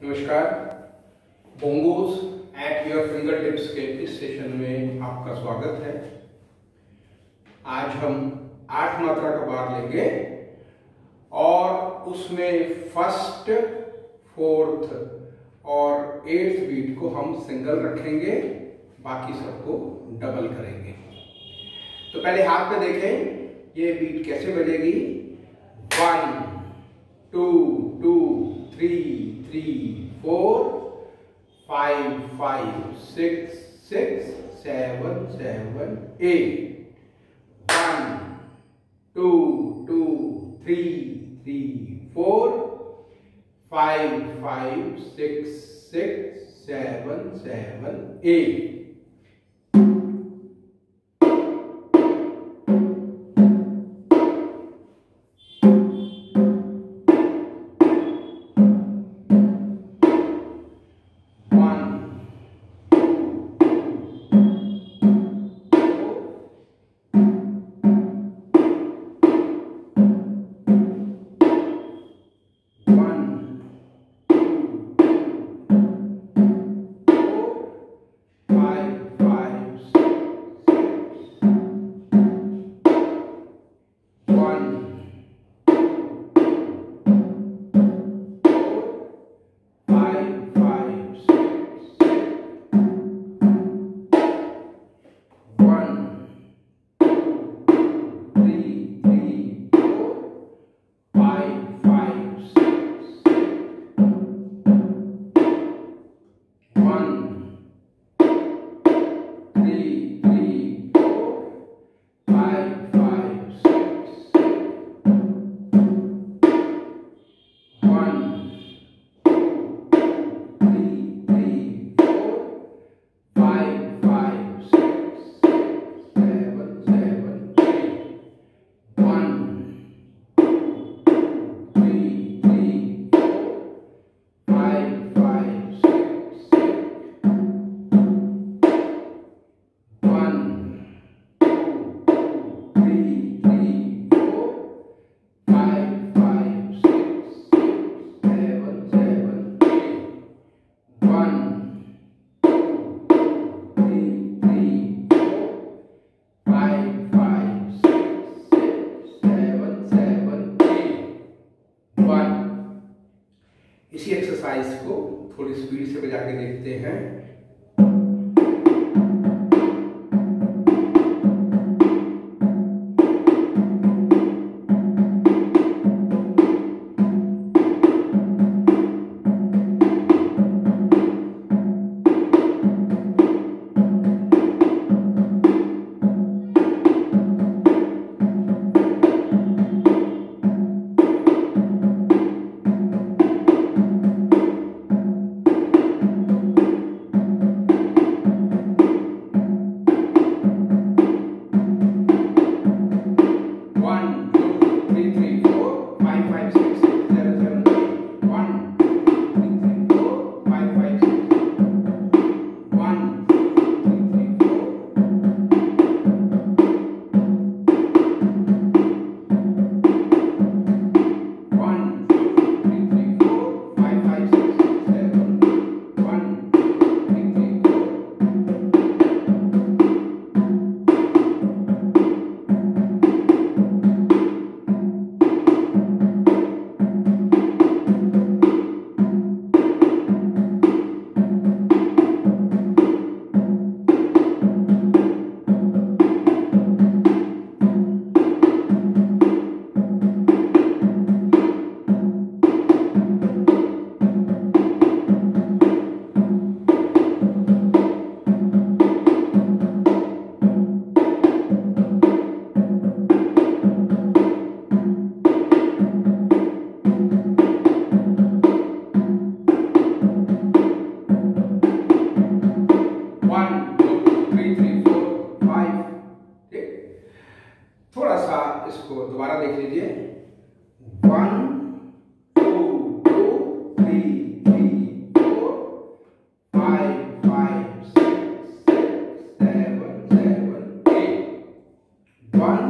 नमस्कार। Bongos at your fingertips के इस सेशन में आपका स्वागत है। आज हम आठ मात्रा का बार लेंगे और उसमें फ़र्स्ट फोर्थ और एट्थ बीट को हम सिंगल रखेंगे, बाकी सबको डबल करेंगे। तो पहले हाथ पे देखें, ये बीट कैसे बजेगी one two two three three four five five six six seven seven eight one two two three three four five five six six seven seven eight exercise को थोड़ी स्पीड से बजा के देखते हैं। One,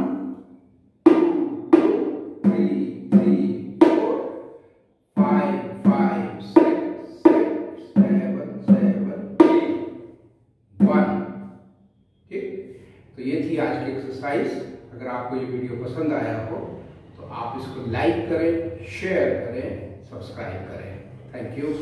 तो ये थी आज की एक्सरसाइज अगर आपको ये वीडियो पसंद आया हो तो आप इसको लाइक करें शेयर करें सब्सक्राइब करें. Thank you